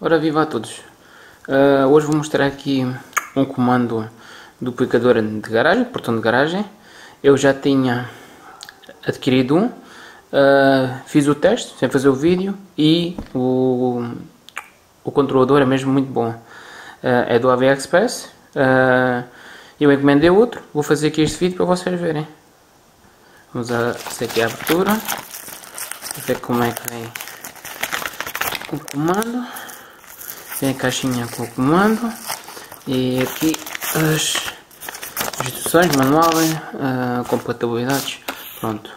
Ora viva a todos! Uh, hoje vou mostrar aqui um comando duplicador de garagem, portão de garagem. Eu já tinha adquirido um, uh, fiz o teste sem fazer o vídeo e o, o controlador é mesmo muito bom. Uh, é do AliExpress. eu encomendei outro, vou fazer aqui este vídeo para vocês verem. Vamos fazer aqui a abertura, ver como é que vem o comando. Tem a caixinha com o comando e aqui as instruções, manual, uh, compatibilidades. Pronto.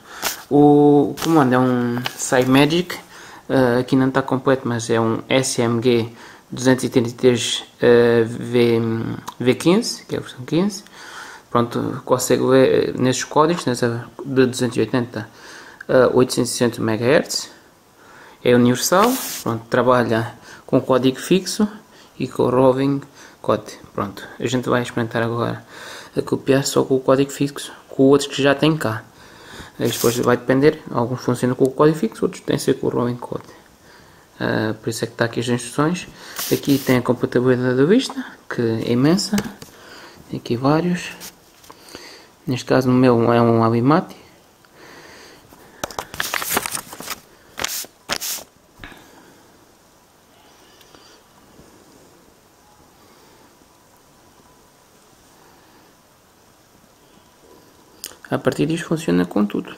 O, comando é um SciMagic, uh, aqui não está completo, mas é um SMG 233 uh, v, V15, que é a versão 15. Pronto, consegue ler nesses códigos, nessa de 280 a 860 MHz. É universal, pronto, trabalha com código fixo e com o roving code. Pronto, a gente vai experimentar agora a copiar só com o código fixo, com outros que já tem cá. Depois vai depender, alguns funcionam com o código fixo, outros têm que ser com o roving code. Uh, por isso é que está aqui as instruções. Aqui tem a compatibilidade da vista, que é imensa. Aqui vários. Neste caso no meu é um Abimati A partir disso funciona com tudo.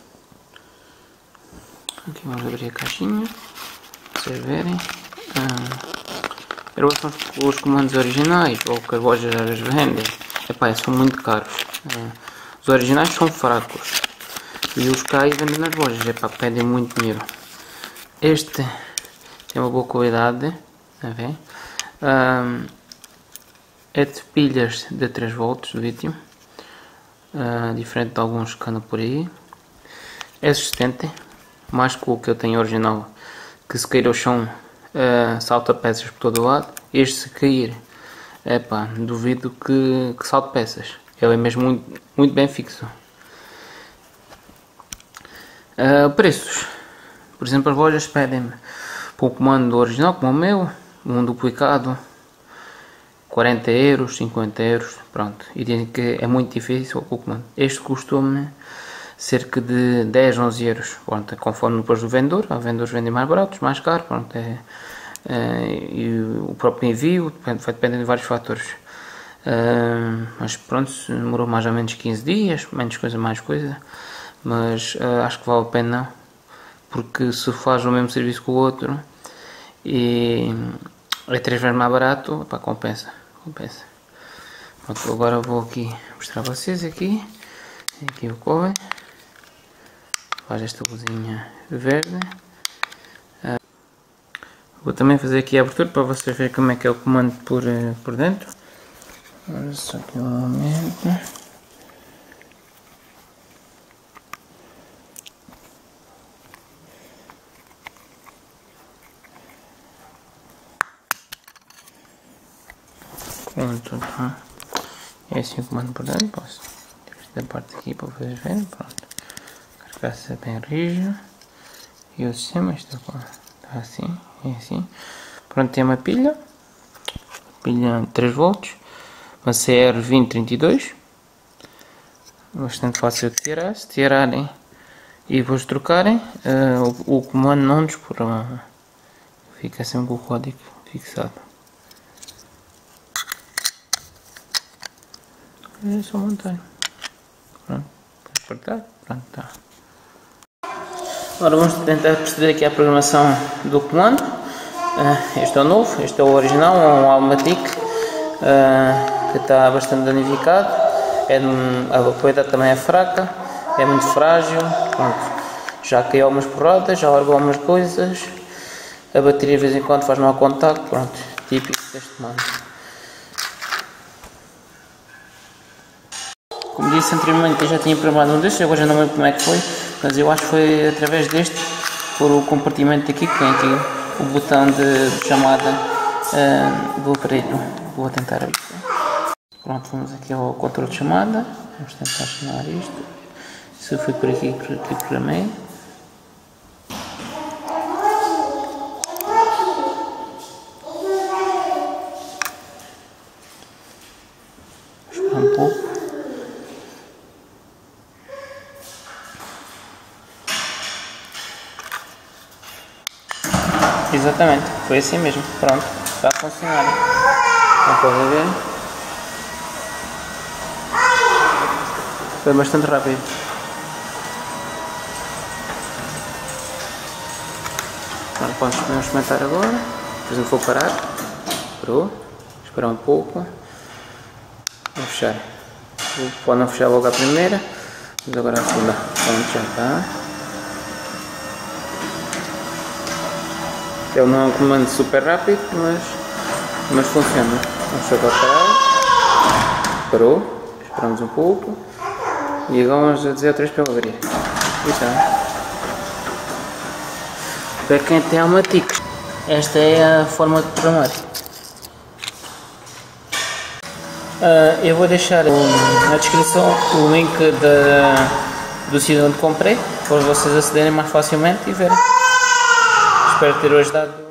Aqui vamos abrir a caixinha. Vocês verem. Ah, são os comandos originais ou que as lojas as vendem. Epá, são muito caros. Ah, os originais são fracos. E os cá vendem nas lojas. Epá, pedem muito dinheiro. Este tem uma boa qualidade. A ver? Ah, é de pilhas de 3 volts de lítio uh, diferente de alguns que andam por aí. É resistente, mais que o que eu tenho original, que se cair ao chão uh, salta peças por todo o lado. Este se cair, epá, duvido que, que salte peças. Ele é mesmo muito, muito bem fixo. Uh, preços. Por exemplo, as lojas pedem-me para o comando original, como o meu, um duplicado, 40 euros, 50 euros, pronto. E dizem que é muito difícil o comando. Este custou-me cerca de 10, 11 euros, pronto, conforme depois do vendedor. Há vendedores vendem mais baratos, mais caro, pronto. É, é, e o próprio envio, depende, vai de vários fatores. Uh, mas pronto, demorou mais ou menos 15 dias, menos coisa, mais coisa. Mas uh, acho que vale a pena, porque se faz o mesmo serviço que o outro e é três vezes mais barato, para compensa compensa. Pronto, agora vou aqui mostrar a vocês aqui. Aqui o cobre. Faz esta luzinha verde. Ah, vou também fazer aqui a abertura para vocês verem como é que é o comando por, eh, por dentro. Olha só aqui um momento. Pronto, tá? É assim o comando por dentro, posso da parte aqui para vocês verem, pronto. Carcaça bem rígida. E o sistema está, assim, é assim. Pronto, tem uma pilha. Pilha 3 volts. Uma CR2032. Bastante fácil de tirar. Se tirarem e depois trocarem, uh, o, o, comando não dispara. Fica sempre com o código fixado. Pronto, apertar, pronto, tá. Agora vamos tentar proceder aqui à programação do comando. Uh, este é o novo, este é o original, é um Almatic uh, que está bastante danificado. É, a qualidade também é fraca, é muito frágil. Pronto. Já caiu algumas porradas, já largou algumas coisas. A bateria de vez em quando faz mau contacto, pronto, típico deste comando. Como disse anteriormente, eu já tinha programado um destes, agora já não lembro como é que foi, mas eu acho que foi através deste, por o compartimento aqui que tem aqui o botão de chamada uh, do aparelho. Vou tentar abrir. Pronto, vamos aqui ao controle de chamada. Vamos tentar chamar isto. Se foi por aqui por aqui programei. Esperar um pouco. Exatamente, foi assim mesmo. Pronto, está a funcionar. Não podem ver. Foi bastante rápido. Agora podemos experimentar agora. Por exemplo, vou parar. Parou. Esperar um pouco. Vou fechar. Pode não fechar logo a primeira. Mas agora a segunda. Pronto, já está. Ele não é um comando super rápido, mas, mas funciona. Vamos agora parar. Parou. Esperamos um pouco. E agora vamos dizer outra vez para ele abrir. Está. Para quem tem almatiques, esta é a forma de programar. Uh, eu vou deixar na descrição o link da, do sítio onde comprei, para vocês acederem mais facilmente e verem. Espero ter ajudado.